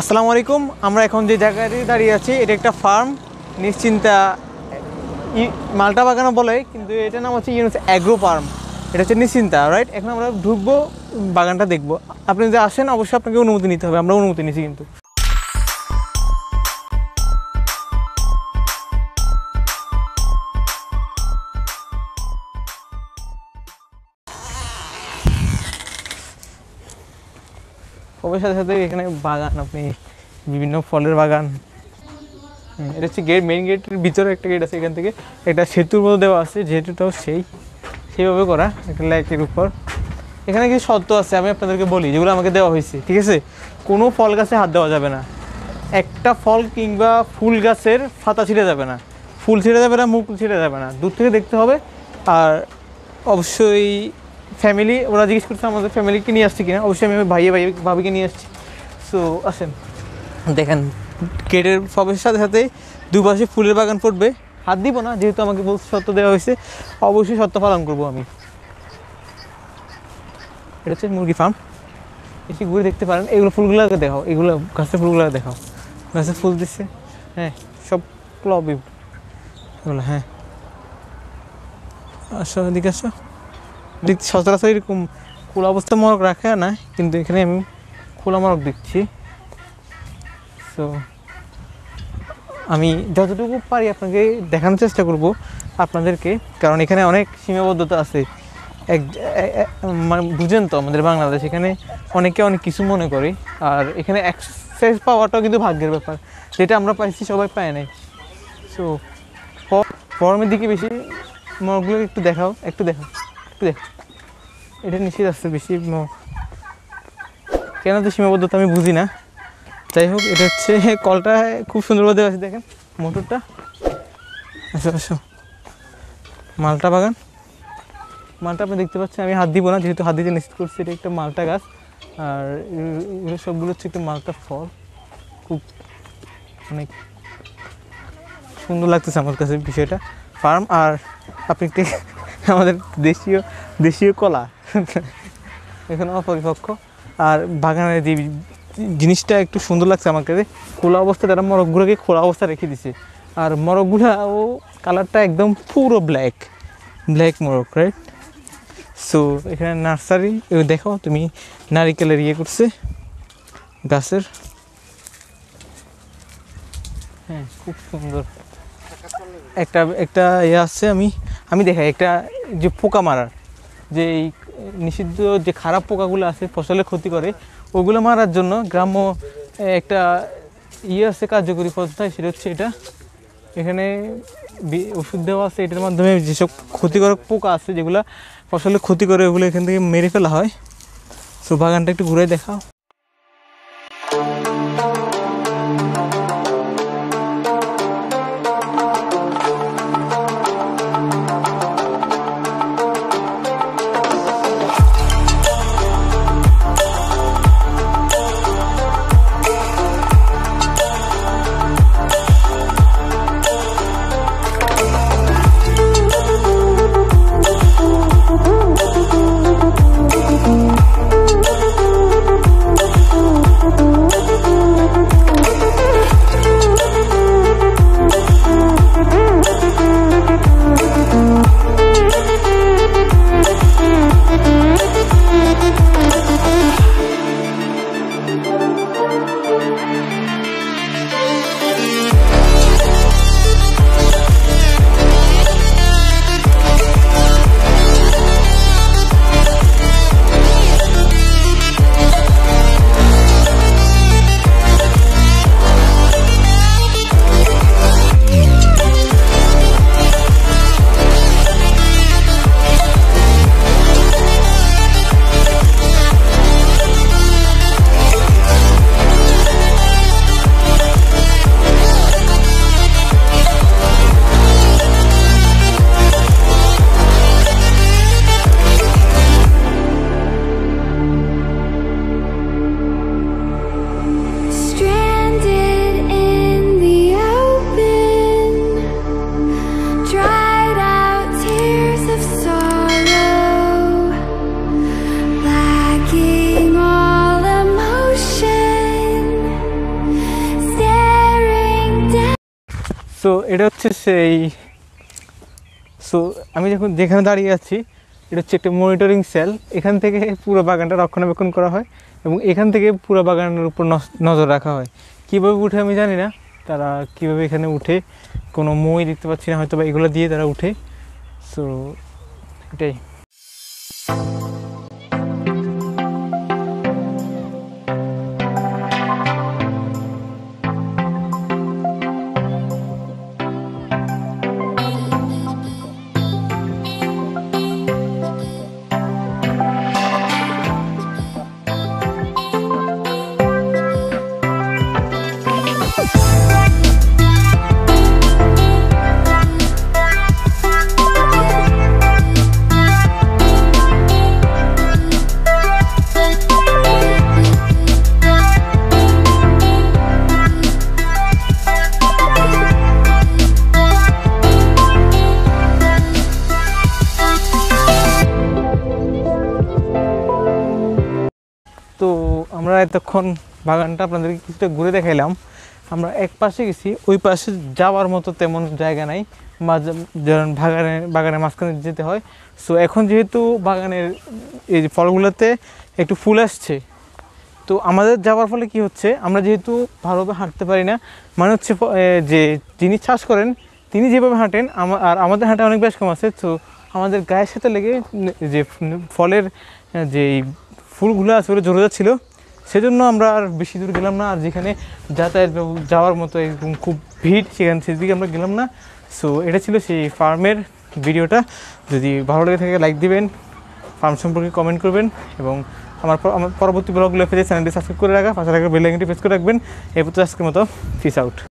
আসসালামু আলাইকুম, আমরা এখন যে জায়গায় দাঁড়িয়ে আছি, এটা একটা ফার্ম। নিশ্চিন্তা মালটা বাগানও বলে, কিন্তু এটার নাম হচ্ছে ইউনিস অ্যাগ্রো ফার্ম। এটা হচ্ছে নিশ্চিন্তা রাইট এখন আমরা ঢুকবো, বাগানটা দেখব। আপনি যদি আসেন, অবশ্যই আপনাকে অনুমতি নিতে হবে, আমরা অনুমতি নিছি কিন্তু। সবার সাথে সাথে এখানে বাগান, আপনি বিভিন্ন ফলের বাগান। এটা হচ্ছে গেট মেইন গেটের ভিতরে একটা গেট আছে এখান থেকে। এটা সেতুর মতো দেওয়া আছে যেহেতুটাও সেই, সেইভাবে করা, একটা ল্যাকের উপর। এখানে কিছু শর্ত আছে, আমি আপনাদেরকে বলি, যেগুলো আমাকে দেওয়া হয়েছে, ঠিক আছে? কোনো ফল গাছে হাত দেওয়া যাবে না। একটা ফল কিংবা ফুল গাছের ফাতা ছিঁড়ে যাবে না। ফুল ছিঁড়ে যাবে না, মুখ ছিঁড়ে যাবে না। দূর থেকে দেখতে হবে। আর অবশ্যই ফ্যামিলি ওরা জিজ্ঞেস করছে আমাদের ফ্যামিলিকে নিয়ে আসছি কিনা। অবশ্যই আমি ভাইয়ে ভাই ভাবিকে নিয়ে আসছি। সো আসেন। দেখেন গেটের প্রবেশের সাথে সাথে দুপাশে ফুলের বাগান পড়বে হাত দিব না, যেহেতু আমাকে বলছে সত্য দেওয়া হয়েছে। অবশ্যই সত্য পালন করব আমি। এটা হচ্ছে মুরগি ফার্ম এসে ঘুরে দেখতে পারেন। এগুলো ফুলগুলোকে দেখাও। এগুলো গাছের ফুলগুলো দেখাও। গাছের ফুল দিচ্ছে। হ্যাঁ সব ক্লবই এগুলো হ্যাঁ। আসো, এদিকে আসো। সচরাচর এরকম খোলা অবস্থা মরক রাখে না, কিন্তু এখানে আমি খোলা মরক দেখছি তো আমি যতটুকু পারি আপনাকে দেখানোর চেষ্টা করব আপনাদেরকে, কারণ এখানে অনেক সীমাবদ্ধতা আছে। এক মানে বুঝেন তো আমাদের বাংলাদেশ, এখানে অনেকে অনেক কিছু মনে করে, আর এখানে অ্যাক্সেস পাওয়াটাও কিন্তু ভাগ্যের ব্যাপার, যেটা আমরা পাইছি, সবাই পায় নাই। সো গরমের দিকে বেশি মগগুলো একটু দেখাও একটু দেখাও। এটা নিষেধ আসছে বেশি কেন তো সীমাবদ্ধতা আমি বুঝি না। যাই হোক, এটা হচ্ছে কলটা খুব সুন্দরভাবে দেওয়া আছে, দেখেন, মোটরটা। আসো আসো। মালটা বাগান। মালটা আপনি দেখতে পাচ্ছেন, আমি হাত দিব না, যেহেতু হাত দিতে নিশ্চিত করছি, এটা একটা মালটা গাছ। আর এগুলো সবগুলো হচ্ছে একটা মালটা ফল। খুব, অনেক সুন্দর লাগতেছে আমার কাছে বিষয়টা। ফার্ম, আর আপনি একটি আমাদের দেশীয় দেশীয় কলা। এখানে অপরিপক্ষ আর বাগানের যে জিনিসটা একটু সুন্দর লাগছে আমার কাছে খোলা অবস্থায় তারা মরকগুলোকে খোলা অবস্থা রেখে দিছে। আর মরকগুলো ও কালারটা একদম পুরো ব্ল্যাক ব্ল্যাক মরক রাইট সো এখানে নার্সারি দেখো তুমি নারিকেলের ইয়ে করছে, গাছের। হ্যাঁ খুব সুন্দর। একটা একটা ইয়ে আছে আমি আমি দেখাই একটা যে পোকা মারার, যে এই নিষিদ্ধ যে খারাপ পোকাগুলো আছে, ফসলের ক্ষতি করে, ওগুলো মারার জন্য গ্রাম্য একটা ইয়ে আছে, কার্যকরী পদ্ধতি সেটা হচ্ছে এটা। এখানে ওষুধ দেওয়া আছে, এটার মাধ্যমে যেসব ক্ষতিকারক পোকা আছে, যেগুলো ফসলের ক্ষতি করে, ওগুলো এখান থেকে মেরে ফেলা হয়। সো বাগানটা একটু ঘুরে দেখাও। সো এটা হচ্ছে সেই সো আমি যখন যেখানে দাঁড়িয়ে আছি, এটা হচ্ছে একটা মনিটরিং সেল এখান থেকে পুরো বাগানটা রক্ষণাবেক্ষণ করা হয় এবং এখান থেকে পুরো বাগানের উপর নজর রাখা হয়। কীভাবে উঠে আমি জানি না। তারা কীভাবে এখানে উঠে, কোনো মই দেখতে পাচ্ছি না হয়তো বা এগুলো দিয়ে তারা উঠে। সো এটাই। তো আমরা এতক্ষণ বাগানটা আপনাদেরকে কিছুটা ঘুরে দেখাইলাম। আমরা এক পাশে গেছি, ওই পাশে যাওয়ার মতো তেমন জায়গা নাই। যেমন বাগানে বাগানের মাঝখানে যেতে হয়। সো এখন যেহেতু বাগানের এই যে ফলগুলোতে একটু ফুল আসছে, তো আমাদের যাওয়ার ফলে কি হচ্ছে, আমরা যেহেতু ভালোভাবে হাঁটতে পারি না মানে হচ্ছে যে যিনি চাষ করেন, তিনি যেভাবে হাঁটেন আর আমাদের হাঁটা অনেক বেশ কম আছে। তো আমাদের গায়ের সাথে লেগে যে ফলের যে ফুলগুলো ওগুলো জড়ে যাচ্ছিল। সেজন্য আমরা আর বেশি দূর গেলাম না, আর যেখানে যাতায়াত যাওয়ার মতো একদম খুব ভিড়, সেখানে সেদিকে আমরা গেলাম না। সো এটা ছিল সেই ফার্মের ভিডিওটা। যদি ভালো লেগে থাকে লাইক দিবেন ফার্ম সম্পর্কে কমেন্ট করবেন এবং আমার আমার পরবর্তী ব্লগগুলো পেতে চ্যানেলটি সাবস্ক্রাইব করে রাখা, পাশে রাখা বেল আইকনটি প্রেস করে রাখবেন। পর্যন্ত আজকের মতো ফিস আউট